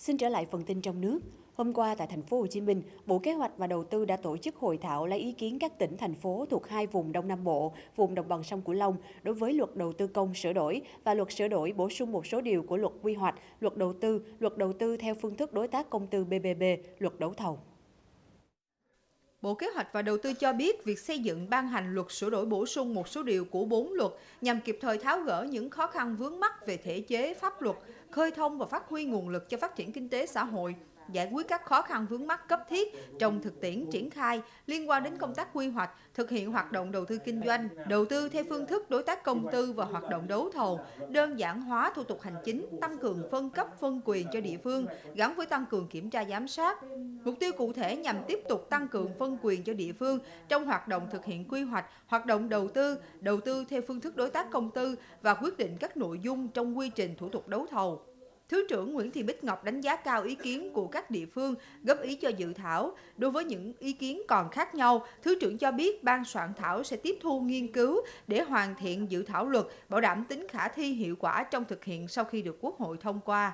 Xin trở lại phần tin trong nước. Hôm qua tại thành phố Hồ Chí Minh, Bộ Kế hoạch và Đầu tư đã tổ chức hội thảo lấy ý kiến các tỉnh thành phố thuộc hai vùng Đông Nam Bộ, vùng đồng bằng sông Cửu Long đối với luật đầu tư công sửa đổi và luật sửa đổi bổ sung một số điều của luật quy hoạch, luật đầu tư, luật đầu tư theo phương thức đối tác công tư BBB, luật đấu thầu. Bộ Kế hoạch và Đầu tư cho biết việc xây dựng ban hành luật sửa đổi bổ sung một số điều của bốn luật nhằm kịp thời tháo gỡ những khó khăn vướng mắc về thể chế pháp luật, khơi thông và phát huy nguồn lực cho phát triển kinh tế xã hội, giải quyết các khó khăn vướng mắc cấp thiết trong thực tiễn triển khai liên quan đến công tác quy hoạch, thực hiện hoạt động đầu tư kinh doanh, đầu tư theo phương thức đối tác công tư và hoạt động đấu thầu, đơn giản hóa thủ tục hành chính, tăng cường phân cấp phân quyền cho địa phương gắn với tăng cường kiểm tra giám sát. Mục tiêu cụ thể nhằm tiếp tục tăng cường phân quyền cho địa phương trong hoạt động thực hiện quy hoạch, hoạt động đầu tư, đầu tư theo phương thức đối tác công tư và quyết định các nội dung trong quy trình thủ tục đấu thầu. Thứ trưởng Nguyễn Thị Bích Ngọc đánh giá cao ý kiến của các địa phương góp ý cho dự thảo. Đối với những ý kiến còn khác nhau, Thứ trưởng cho biết ban soạn thảo sẽ tiếp thu nghiên cứu để hoàn thiện dự thảo luật, bảo đảm tính khả thi hiệu quả trong thực hiện sau khi được Quốc hội thông qua.